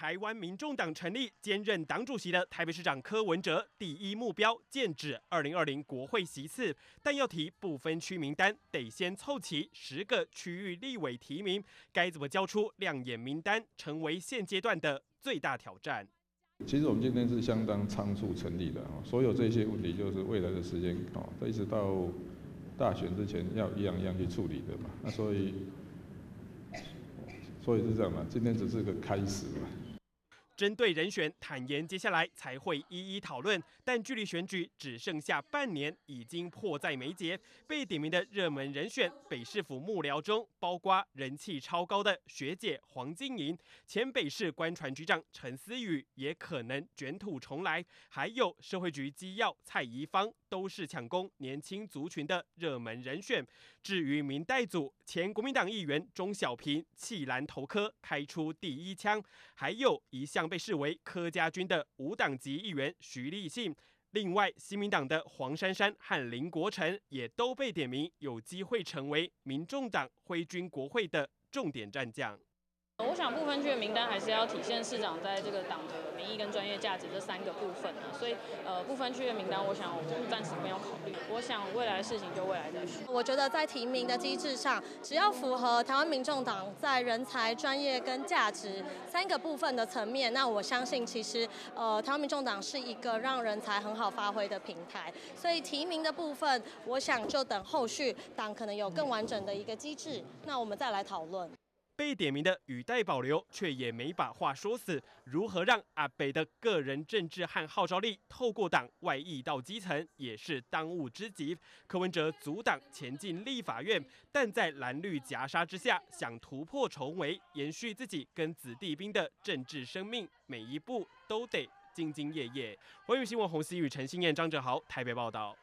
台湾民众党成立，兼任党主席的台北市长柯文哲，第一目标剑指二零二零国会席次，但要提不分区名单，得先凑齐十个区域立委提名，该怎么交出亮眼名单，成为现阶段的最大挑战。其实我们今天是相当仓促成立的啊，所有这些问题就是未来的时间啊，一直到大选之前要一样一样去处理的嘛，那所以。所以是这样嘛，今天只是个开始嘛。针对人选，坦言接下来才会一一讨论，但距离选举只剩下半年，已经迫在眉睫。被点名的热门人选，北市府幕僚中，包括人气超高的学姐黄金莹，前北市官船局长陈思宇也可能卷土重来，还有社会局机要蔡宜芳。都是抢攻年轻族群的热门人选。至于明代组，前国民党议员钟小平弃蓝投科，开出第一枪；还有一项被视为柯家军的无党籍议员徐立信。另外，新民党的黄珊珊和林国成也都被点名，有机会成为民众党挥军国会的重点战将。我想部分区的名单还是要体现市长在这个党的民意跟专业价值这三个部分啊，所以呃部分区的名单，我想我暂时没有考虑。我想未来的事情就未来再说。我觉得在提名的机制上，只要符合台湾民众党在人才、专业跟价值三个部分的层面，那我相信其实呃台湾民众党是一个让人才很好发挥的平台。所以提名的部分，我想就等后续党可能有更完整的一个机制，那我们再来讨论。被点名的语带保留，却也没把话说死。如何让阿北的个人政治和号召力透过党外溢到基层，也是当务之急。柯文哲阻挡前进立法院，但在蓝绿夹杀之下，想突破重围，延续自己跟子弟兵的政治生命，每一步都得兢兢业业。欢迎新闻洪思与陈新燕、张哲豪台北报道。